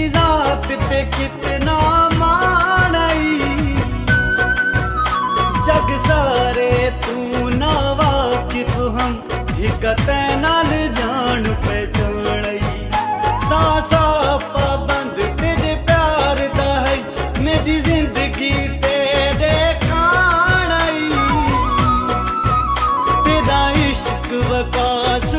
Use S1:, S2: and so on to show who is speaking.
S1: ते कितना मानाई। जग सारे तू ना वाकिफ हम एक नाल जान पहचान सासा पाबंद तेरे प्यार दा है, मेरी ज़िंदगी तेरे खानई तेरा इश्क वकाश